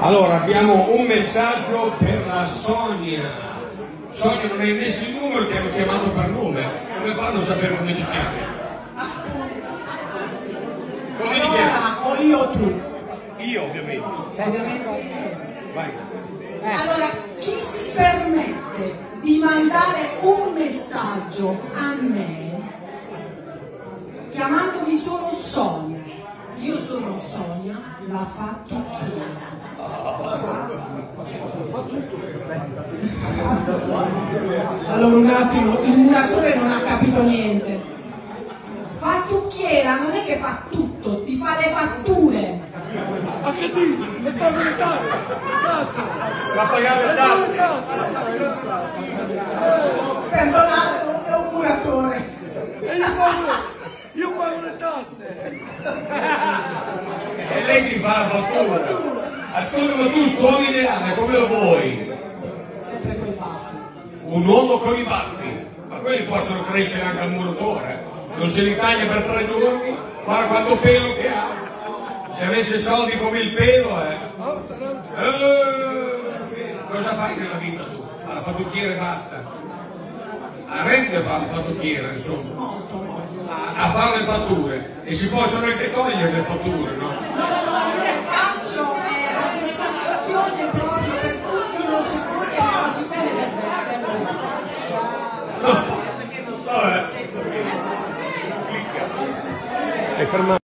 Allora, abbiamo un messaggio per la Sonia. Sonia non hai messo il numero, ti hanno chiamato per nome. Come fanno a sapere come ti chiami? Come ti chiami? O io o tu. Io, ovviamente. Ovviamente. Vai. Allora, chi si permette di mandare un messaggio a me chiamandomi solo Sonia? Io sono Sonia, la fattucchiera. Allora un attimo, il muratore non ha capito niente. Fattucchiera non è che fa tutto, ti fa le fatture. Ma che dici? Le pago le tasse! Cazzo! Va a pagare Le le pago le tasse. tasse! Perdonate, è un muratore. E io pago, io pago le tasse! Lei ti fa la fattura. Ascolta, ma tu sto ideale, come lo vuoi? Sempre coi baffi. Un uomo con i baffi. Ma quelli possono crescere anche al muratore. Non se li taglia per tre giorni, guarda quanto pelo che ha. Se avesse soldi come il pelo, eh. Eh, cosa fai nella vita tu? Alla fattucchiera e basta. Arrende a fare la fattucchiera, insomma. A, a fare le fatture. E si possono anche togliere le fatture, no? No, no, no, io le faccio eh, a disposizione proprio per tutti i rositori e le rosicone del verde. Vabbè. Hai fermato.